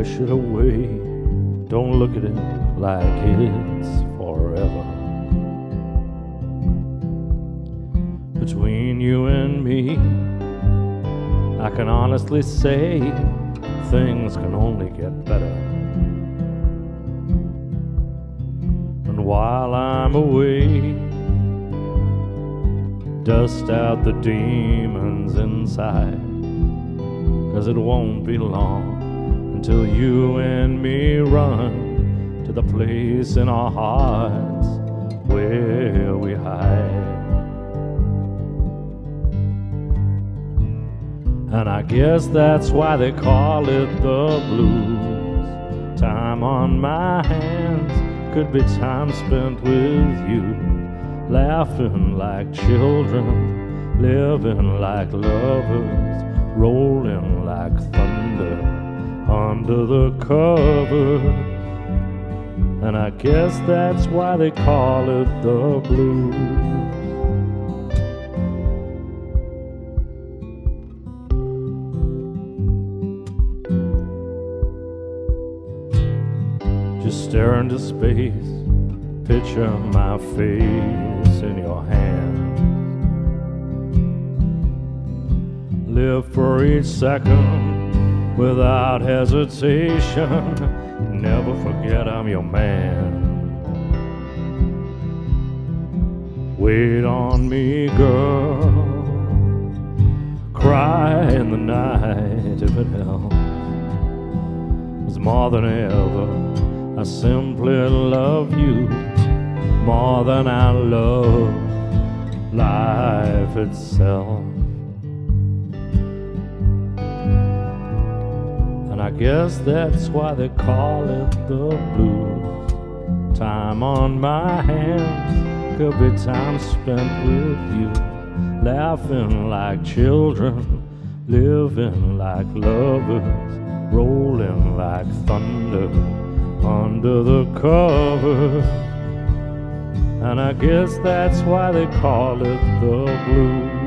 wish it away. Don't look at it like it's forever. Between you and me, I can honestly say things can only get better. And while I'm away, dust out the demons inside. Cause it won't be long until you and me run to the place in our hearts where we hide. And I guess that's why they call it the blues. Time on my hands could be time spent with you, laughing like children, living like lovers, rolling like thunder under the cover. And I guess that's why they call it the blues. Just stare into space, picture my face in your hands. Live for each second without hesitation. Never forget I'm your man. Wait on me, girl. Cry in the night if it helps. It's more than ever. I simply love you more than I love life itself. I guess that's why they call it the blues. Time on my hands could be time spent with you, laughing like children, living like lovers, rolling like thunder under the cover. And I guess that's why they call it the blues.